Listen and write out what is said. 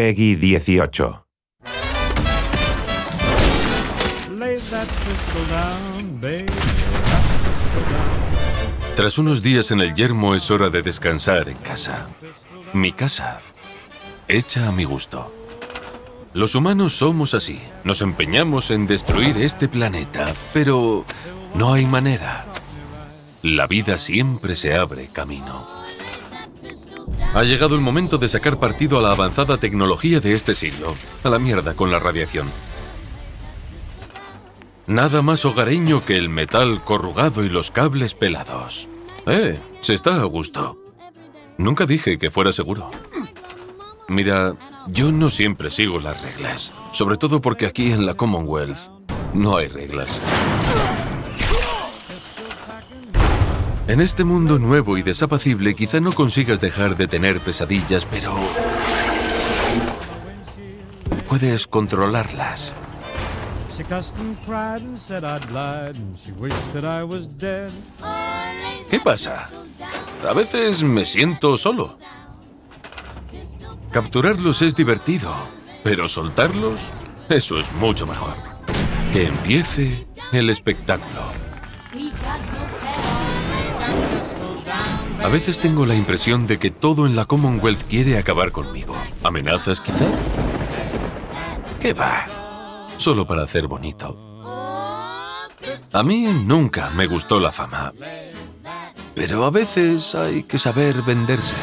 Peggy 18. Lay that pistol down, baby. That pistol down. Tras unos días en el yermo es hora de descansar en casa. Mi casa, hecha a mi gusto. Los humanos somos así. Nos empeñamos en destruir este planeta, pero no hay manera. La vida siempre se abre camino. Ha llegado el momento de sacar partido a la avanzada tecnología de este siglo. A la mierda con la radiación. Nada más hogareño que el metal corrugado y los cables pelados. Eh, se está a gusto. Nunca dije que fuera seguro. Mira, yo no siempre sigo las reglas. Sobre todo porque aquí en la Commonwealth no hay reglas. En este mundo nuevo y desapacible quizá no consigas dejar de tener pesadillas, pero... Puedes controlarlas. She cussed and cried and said I'd lied, and she wished that I was dead. ¿Qué pasa? A veces me siento solo. Capturarlos es divertido, pero soltarlos, eso es mucho mejor. Que empiece el espectáculo. A veces tengo la impresión de que todo en la Commonwealth quiere acabar conmigo. ¿Amenazas quizá? ¿Qué va? Solo para hacer bonito. A mí nunca me gustó la fama. Pero a veces hay que saber venderse.